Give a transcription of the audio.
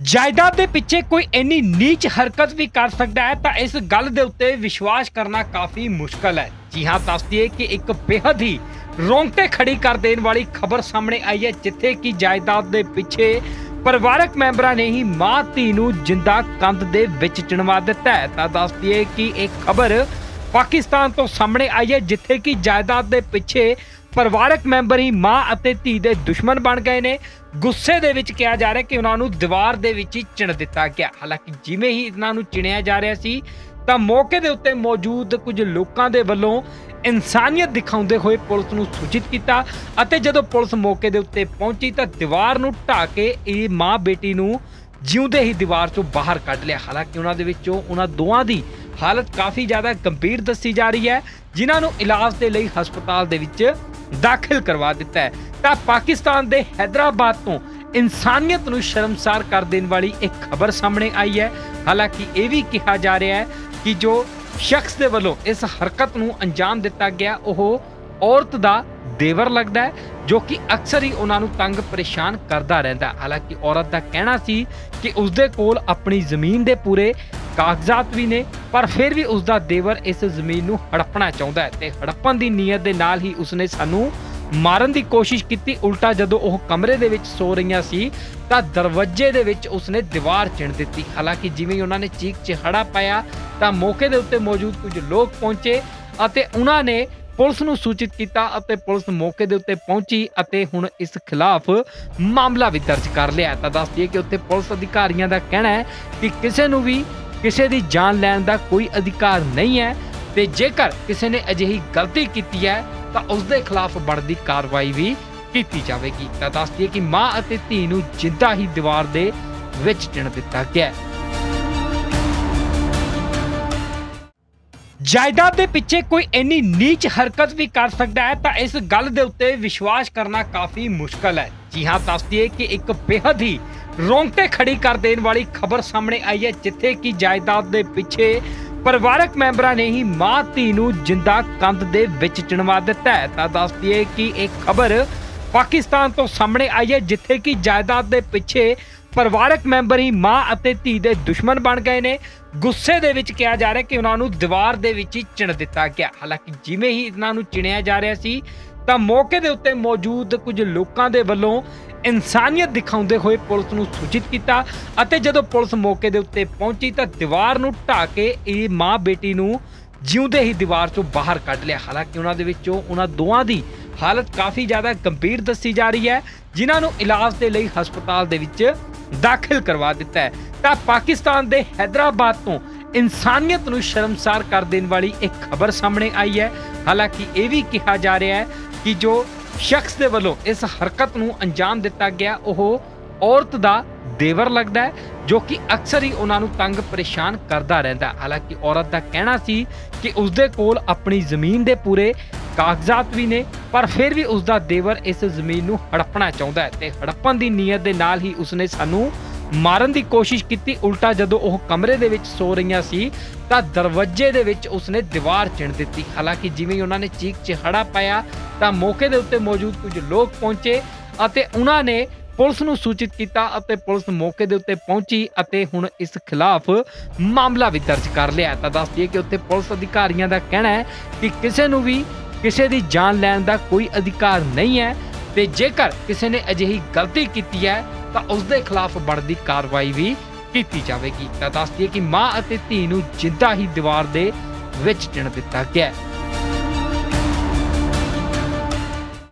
ਜਾਇਦਾਦ ਦੇ ਪਿੱਛੇ ਕੋਈ ਇੰਨੀ ਨੀਚ ਹਰਕਤ ਵੀ ਕਰ ਸਕਦਾ ਹੈ ਤਾਂ ਇਸ ਗੱਲ ਦੇ ਉੱਤੇ ਵਿਸ਼ਵਾਸ ਕਰਨਾ ਕਾਫੀ ਮੁਸ਼ਕਲ ਹੈ। ਜੀ ਹਾਂ ਦੱਸਦੀਏ ਕਿ ਇੱਕ ਬੇहद ਹੀ ਰੋਂਗਟੇ ਖੜੀ ਕਰ ਦੇਣ ਵਾਲੀ ਖਬਰ ਸਾਹਮਣੇ ਆਈ ਹੈ, ਜਿੱਥੇ ਕਿ ਜਾਇਦਾਦ ਦੇ ਪਿੱਛੇ ਪਰਿਵਾਰਕ ਮੈਂਬਰਾਂ ਨੇ ਹੀ ਮਾਂ ਧੀ ਨੂੰ ਜਿੰਦਾ ਕੰਧ ਦੇ ਵਿੱਚ ਚਿਣਵਾ ਦਿੱਤਾ ਹੈ। ਤਾਂ ਦੱਸਦੀਏ ਕਿ ਇਹ ਖਬਰ ਪਾਕਿਸਤਾਨ ਤੋਂ ਸਾਹਮਣੇ ਆਈ ਹੈ, ਜਿੱਥੇ ਕਿ ਜਾਇਦਾਦ ਦੇ ਪਿੱਛੇ ਪਰਿਵਾਰਕ ਮੈਂਬਰ ਹੀ ਮਾਂ ਅਤੇ ਧੀ ਦੇ ਦੁਸ਼ਮਣ ਬਣ ਗਏ ਨੇ। ਗੁੱਸੇ ਦੇ ਵਿੱਚ ਕਿਹਾ ਜਾ ਰਿਹਾ ਕਿ ਉਹਨਾਂ ਨੂੰ ਦੀਵਾਰ ਦੇ ਵਿੱਚ ਹੀ ਚਿਣ ਦਿੱਤਾ ਗਿਆ। ਹਾਲਾਂਕਿ ਜਿਵੇਂ ਹੀ ਇਹਨਾਂ ਨੂੰ ਚਿਣਿਆ ਜਾ ਰਿਹਾ ਸੀ, ਤਾਂ ਮੌਕੇ ਦੇ ਉੱਤੇ ਮੌਜੂਦ ਕੁਝ ਲੋਕਾਂ ਦੇ ਵੱਲੋਂ ਇਨਸਾਨੀਅਤ ਦਿਖਾਉਂਦੇ ਹੋਏ ਪੁਲਿਸ ਨੂੰ ਸੂਚਿਤ ਕੀਤਾ ਅਤੇ ਜਦੋਂ ਪੁਲਿਸ ਮੌਕੇ ਦੇ ਉੱਤੇ ਪਹੁੰਚੀ, ਤਾਂ ਦੀਵਾਰ ਨੂੰ ਢਾ ਕੇ ਇਹ ਮਾਂ ਬੇਟੀ ਨੂੰ ਜਿਉਂਦੇ ਹੀ ਦੀਵਾਰ ਚੋਂ ਬਾਹਰ ਕੱਢ ਲਿਆ। ਹਾਲਾਂਕਿ ਉਹਨਾਂ ਦੇ ਵਿੱਚੋਂ ਉਹਨਾਂ ਦੋਵਾਂ ਦੀ ਹਾਲਤ ਕਾਫੀ ਜ਼ਿਆਦਾ ਗੰਭੀਰ ਦੱਸੀ ਜਾ ਰਹੀ ਹੈ, ਜਿਨ੍ਹਾਂ ਨੂੰ ਇਲਾਜ ਦੇ ਲਈ ਹਸਪਤਾਲ ਦੇ ਵਿੱਚ ਦਾਖਲ ਕਰਵਾ ਦਿੱਤਾ ਹੈ। ਤਾਂ ਪਾਕਿਸਤਾਨ ਦੇ ਹైదరాబాద్ ਤੋਂ ਇਨਸਾਨੀਅਤ ਨੂੰ ਸ਼ਰਮਸਾਰ ਕਰ ਦੇਣ ਵਾਲੀ ਇੱਕ ਖਬਰ ਸਾਹਮਣੇ ਆਈ ਹੈ। ਹਾਲਾਂਕਿ ਇਹ ਵੀ ਕਿਹਾ ਜਾ ਰਿਹਾ ਹੈ ਕਿ ਜੋ ਸ਼ਖਸ ਦੇ ਵੱਲੋਂ ਇਸ ਹਰਕਤ ਨੂੰ ਅੰਜਾਮ ਦਿੱਤਾ ਗਿਆ, ਉਹ ਔਰਤ ਦਾ ਦੇਵਰ ਲੱਗਦਾ ਹੈ, ਜੋ ਕਿ ਅਕਸਰ ਹੀ ਉਹਨਾਂ ਨੂੰ ਤੰਗ ਪਰੇਸ਼ਾਨ ਕਰਦਾ ਰਹਿੰਦਾ ਹਾਲਾਂਕਿ ਔਰਤ ਦਾ ਕਹਿਣਾ ਸੀ ਕਿ ਉਸਦੇ ਕੋਲ ਆਪਣੀ ਜ਼ਮੀਨ ਦੇ ਪੂਰੇ ਕਾਗਜ਼ਾਤ ਵੀ ਨੇ, ਪਰ ਫਿਰ ਵੀ ਉਸਦਾ ਦੇਵਰ ਇਸ ਜ਼ਮੀਨ ਨੂੰ ਹੜੱਪਣਾ ਚਾਹੁੰਦਾ ਹੈ ਤੇ ਹੜਪਣ ਦੀ ਨੀਅਤ ਦੇ ਨਾਲ ਹੀ ਉਸਨੇ ਸਾਨੂੰ ਮਾਰਨ ਦੀ ਕੋਸ਼ਿਸ਼ ਕੀਤੀ। ਉਲਟਾ ਜਦੋਂ ਉਹ ਕਮਰੇ ਦੇ ਵਿੱਚ ਸੋ ਰਹੀਆਂ ਸੀ, ਤਾਂ ਦਰਵਾਜ਼ੇ ਦੇ ਵਿੱਚ ਉਸਨੇ ਦੀਵਾਰ ਚਿਣ ਦਿੱਤੀ। ਹਾਲਾਂਕਿ ਜਿਵੇਂ ਹੀ ਉਹਨਾਂ ਨੇ ਚੀਕ ਚਿਹੜਾ ਪਾਇਆ, ਤਾਂ ਮੌਕੇ ਦੇ ਉੱਤੇ ਮੌਜੂਦ ਕੁਝ ਲੋਕ ਪਹੁੰਚੇ ਅਤੇ ਉਹਨਾਂ ਨੇ ਪੁਲਿਸ ਨੂੰ ਸੂਚਿਤ ਕੀਤਾ ਅਤੇ ਪੁਲਿਸ ਮੌਕੇ ਦੇ ਉੱਤੇ ਪਹੁੰਚੀ ਅਤੇ ਹੁਣ ਇਸ ਖਿਲਾਫ ਮਾਮਲਾ ਵੀ ਦਰਜ ਕਰ ਲਿਆ ਤਾਂ ਦੱਸਦੀ ਦਈਏ ਕਿ ਉੱਥੇ ਪੁਲਿਸ ਅਧਿਕਾਰੀਆਂ ਦਾ ਕਹਿਣਾ ਹੈ ਕਿ ਕਿਸੇ ਨੂੰ ਵੀ ਕਿਸੇ ਦੀ ਜਾਨ ਲੈਣ ਦਾ ਕੋਈ ਅਧਿਕਾਰ ਨਹੀਂ ਹੈ ਤੇ ਜੇਕਰ ਕਿਸੇ ਨੇ ਅਜਿਹੀ ਗਲਤੀ ਕੀਤੀ ਹੈ, ਤਾਂ ਉਸ ਦੇ ਖਿਲਾਫ ਬਣਦੀ ਕਾਰਵਾਈ ਵੀ ਕੀਤੀ ਜਾਵੇਗੀ। ਤਾਂ ਦੱਸ ਦਈਏ ਕਿ ਮਾਂ ਅਤੇ ਧੀ ਨੂੰ ਜਿੰਦਾ ਹੀ ਦੀਵਾਰ ਦੇ ਵਿੱਚ ਚਿਣ ਦਿੱਤਾ ਗਿਆ ਜਾਇਦਾਦ ਦੇ ਪਿੱਛੇ ਕੋਈ ਇੰਨੀ ਨੀਚ ਹਰਕਤ ਵੀ ਕਰ ਸਕਦਾ ਹੈ, ਤਾਂ ਇਸ ਗੱਲ ਦੇ ਉੱਤੇ ਵਿਸ਼ਵਾਸ ਕਰਨਾ ਕਾਫੀ ਮੁਸ਼ਕਲ ਹੈ। ਜੀ ਹਾਂ ਦੱਸਦੀਏ ਕਿ ਇੱਕ ਬੇहद ਹੀ ਰੋਂਗਟੇ ਖੜੀ ਕਰ ਦੇਣ ਵਾਲੀ ਖਬਰ ਸਾਹਮਣੇ ਆਈ ਹੈ, ਜਿੱਥੇ ਕਿ ਜਾਇਦਾਦ ਦੇ ਪਿੱਛੇ ਪਰਿਵਾਰਕ ਮੈਂਬਰਾਂ ਨੇ ਹੀ ਮਾਂ ਧੀ ਨੂੰ ਜਿੰਦਾ ਕੰਧ ਦੇ ਵਿੱਚ ਚਿਣਵਾ ਦਿੱਤਾ ਹੈ। ਤਾਂ ਦੱਸਦੀਏ ਕਿ ਇਹ ਖਬਰ ਪਾਕਿਸਤਾਨ ਤੋਂ ਸਾਹਮਣੇ ਆਈ ਹੈ, ਜਿੱਥੇ ਕਿ ਜਾਇਦਾਦ ਦੇ ਪਿੱਛੇ ਪਰਿਵਾਰਕ ਮੈਂਬਰ ਹੀ ਮਾਂ ਅਤੇ ਧੀ ਦੇ ਦੁਸ਼ਮਣ ਬਣ ਗਏ ਨੇ। ਗੁੱਸੇ ਦੇ ਵਿੱਚ ਕਿਹਾ ਜਾ ਰਿਹਾ ਕਿ ਉਹਨਾਂ ਨੂੰ ਦੀਵਾਰ ਦੇ ਵਿੱਚ ਹੀ ਚਿਣ ਦਿੱਤਾ ਗਿਆ। ਹਾਲਾਂਕਿ ਜਿਵੇਂ ਹੀ ਇਹਨਾਂ ਨੂੰ ਚਿਣਿਆ ਜਾ ਰਿਹਾ ਸੀ, ਤਾਂ ਮੌਕੇ ਦੇ ਉੱਤੇ ਮੌਜੂਦ ਕੁਝ ਲੋਕਾਂ ਦੇ ਵੱਲੋਂ ਇਨਸਾਨੀਅਤ ਦਿਖਾਉਂਦੇ ਹੋਏ ਪੁਲਿਸ ਨੂੰ ਸੂਚਿਤ ਕੀਤਾ ਅਤੇ ਜਦੋਂ ਪੁਲਿਸ ਮੌਕੇ ਦੇ ਉੱਤੇ ਪਹੁੰਚੀ ਤਾਂ ਦੀਵਾਰ ਨੂੰ ਢਾ ਕੇ ਇਹ ਮਾਂ ਬੇਟੀ ਨੂੰ ਜਿਉਂਦੇ ਹੀ ਦੀਵਾਰ ਤੋਂ ਬਾਹਰ ਕੱਢ ਲਿਆ। ਹਾਲਾਂਕਿ ਉਹਨਾਂ ਦੇ ਵਿੱਚੋਂ ਉਹਨਾਂ ਦੋਵਾਂ ਦੀ ਹਾਲਤ ਕਾਫੀ ਜ਼ਿਆਦਾ ਗੰਭੀਰ ਦੱਸੀ ਜਾ ਰਹੀ ਹੈ, ਜਿਨ੍ਹਾਂ ਨੂੰ ਇਲਾਜ ਦੇ ਲਈ ਹਸਪਤਾਲ ਦੇ ਵਿੱਚ ਦਾਖਲ ਕਰਵਾ ਦਿੱਤਾ ਹੈ। ਤਾਂ ਪਾਕਿਸਤਾਨ ਦੇ ਹైదరాబాద్ ਤੋਂ ਇਨਸਾਨੀਅਤ ਨੂੰ ਸ਼ਰਮਸਾਰ ਕਰ ਦੇਣ ਵਾਲੀ ਇੱਕ ਖਬਰ ਸਾਹਮਣੇ ਆਈ ਹੈ। ਹਾਲਾਂਕਿ ਇਹ ਵੀ ਕਿਹਾ ਜਾ ਰਿਹਾ ਹੈ ਕਿ ਜੋ ਸ਼ਖਸ ਦੇ ਵੱਲੋਂ ਇਸ ਹਰਕਤ ਨੂੰ ਅੰਜਾਮ ਦਿੱਤਾ ਗਿਆ। ਉਹ ਔਰਤ ਦਾ ਦੇਵਰ ਲੱਗਦਾ ਹੈ, ਜੋ ਕਿ ਅਕਸਰ ਹੀ ਉਹਨਾਂ ਨੂੰ ਤੰਗ ਪਰੇਸ਼ਾਨ ਕਰਦਾ ਰਹਿੰਦਾ ਹਾਲਾਂਕਿ ਔਰਤ ਦਾ ਕਹਿਣਾ ਸੀ ਕਿ ਉਸਦੇ ਕੋਲ ਆਪਣੀ ਜ਼ਮੀਨ ਦੇ ਪੂਰੇ ਕਾਗਜ਼ਾਤ ਵੀ ਨੇ, ਪਰ ਫਿਰ ਵੀ ਉਸਦਾ ਦੇਵਰ ਇਸ ਜ਼ਮੀਨ ਨੂੰ ਹੜਪਣਾ ਚਾਹੁੰਦਾ ਹੈ ਤੇ ਹੜਪਣ ਦੀ ਨੀਅਤ ਦੇ ਨਾਲ ਹੀ ਉਸਨੇ ਸਾਨੂੰ ਮਾਰਨ ਦੀ ਕੋਸ਼ਿਸ਼ ਕੀਤੀ। ਉਲਟਾ ਜਦੋਂ ਉਹ ਕਮਰੇ ਦੇ ਵਿੱਚ ਸੋ ਰਹੀਆਂ ਸੀ, ਤਾਂ ਦਰਵਾਜ਼ੇ ਦੇ ਵਿੱਚ ਉਸਨੇ ਦੀਵਾਰ ਚਿਣ ਦਿੱਤੀ। ਹਾਲਾਂਕਿ ਜਿਵੇਂ ਹੀ ਉਹਨਾਂ ਨੇ ਚੀਕ ਚਿਹੜਾ ਪਾਇਆ, ਤਾਂ ਮੌਕੇ ਦੇ ਉੱਤੇ ਮੌਜੂਦ ਕੁਝ ਲੋਕ ਪਹੁੰਚੇ ਅਤੇ ਉਹਨਾਂ ਨੇ ਪੁਲਿਸ ਨੂੰ ਸੂਚਿਤ ਕੀਤਾ ਅਤੇ ਪੁਲਿਸ ਮੌਕੇ ਦੇ ਉੱਤੇ ਪਹੁੰਚੀ ਅਤੇ ਹੁਣ ਇਸ ਖਿਲਾਫ ਮਾਮਲਾ ਵੀ ਦਰਜ ਕਰ ਲਿਆ ਤਾਂ ਦੱਸ ਦਈਏ ਕਿ ਉੱਥੇ ਪੁਲਿਸ ਅਧਿਕਾਰੀਆਂ ਦਾ ਕਹਿਣਾ ਹੈ ਕਿ ਕਿਸੇ ਨੂੰ ਵੀ ਕਿਸੇ ਦੀ ਜਾਨ ਲੈਣ ਦਾ ਕੋਈ ਅਧਿਕਾਰ ਨਹੀਂ ਹੈ ਤੇ ਜੇਕਰ ਕਿਸੇ ਨੇ ਅਜਿਹੀ ਗਲਤੀ ਕੀਤੀ ਹੈ ਤਾਂ ਉਸ ਦੇ ਖਿਲਾਫ ਬਣਦੀ ਕਾਰਵਾਈ ਵੀ ਕੀਤੀ ਜਾਵੇਗੀ। ਤਾਂ ਦੱਸਦੀ ਦਈਏ ਕਿ ਮਾਂ ਅਤੇ ਧੀ ਨੂੰ ਜਿੱਦਾਂ ਹੀ ਦੀਵਾਰ ਦੇ ਵਿੱਚ ਚਿਣ ਦਿੱਤਾ ਗਿਆ